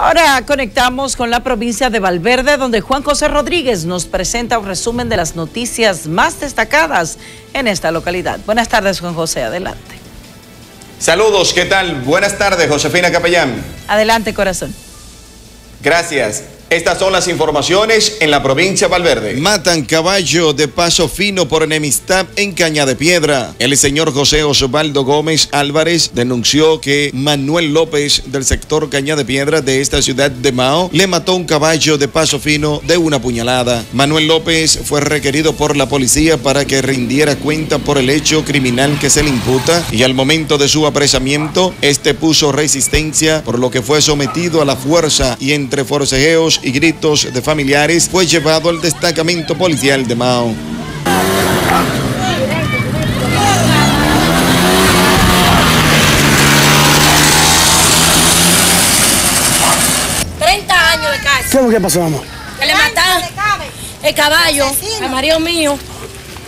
Ahora conectamos con la provincia de Valverde, donde Juan José Rodríguez nos presenta un resumen de las noticias más destacadas en esta localidad. Buenas tardes, Juan José, adelante. Saludos, ¿qué tal? Buenas tardes, Josefina Capellán. Adelante, corazón. Gracias. Estas son las informaciones en la provincia de Valverde. Matan caballo de paso fino por enemistad en Caña de Piedra. El señor José Osvaldo Gómez Álvarez denunció que Manuel López del sector Caña de Piedra de esta ciudad de Mao le mató un caballo de paso fino de una puñalada. Manuel López fue requerido por la policía para que rindiera cuenta por el hecho criminal que se le imputa y al momento de su apresamiento este puso resistencia por lo que fue sometido a la fuerza y entre forcejeos y gritos de familiares, fue llevado al destacamento policial de Mao. años de cárcel. ¿Qué es lo que pasó, amor? Que le mataron el caballo al marido mío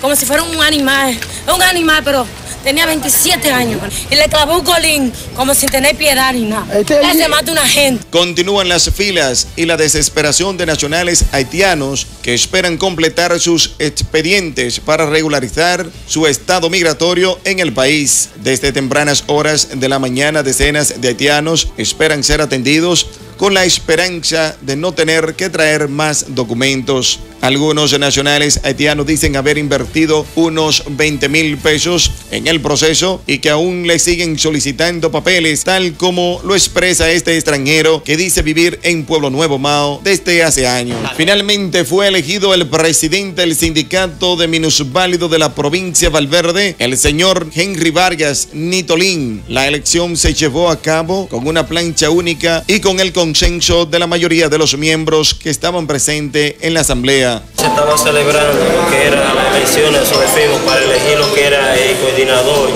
como si fuera un animal. Un animal, pero tenía 27 años y le clavó un colín como sin tener piedad ni nada. Este se mata una gente. Continúan las filas y la desesperación de nacionales haitianos que esperan completar sus expedientes para regularizar su estado migratorio en el país. Desde tempranas horas de la mañana, decenas de haitianos esperan ser atendidos con la esperanza de no tener que traer más documentos. Algunos nacionales haitianos dicen haber invertido unos 20 mil pesos en el proceso y que aún le siguen solicitando papeles, tal como lo expresa este extranjero que dice vivir en Pueblo Nuevo Mao desde hace años. Finalmente fue elegido el presidente del sindicato de minusválido de la provincia de Valverde, el señor Henry Vargas Nitolín. La elección se llevó a cabo con una plancha única y con el consenso de la mayoría de los miembros que estaban presentes en la asamblea. Se estaba celebrando lo que era las elecciones, fuimos para elegir lo que era el coordinador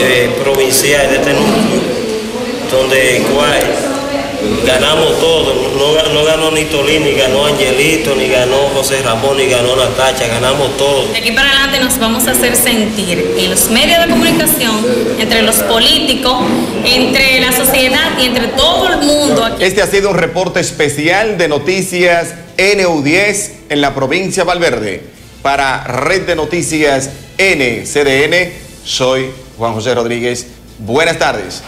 eh, provincial de este núcleo, donde ganamos todo, no, ganó ni Tolín, ni ganó Angelito, ni ganó José Ramón, ni ganó Natacha, ganamos todo. De aquí para adelante nos vamos a hacer sentir en los medios de comunicación, entre los políticos, entre sociedad y entre todo el mundo. Este ha sido un reporte especial de noticias NU10 en la provincia de Valverde. Para Red de Noticias NCDN, soy Juan José Rodríguez. Buenas tardes.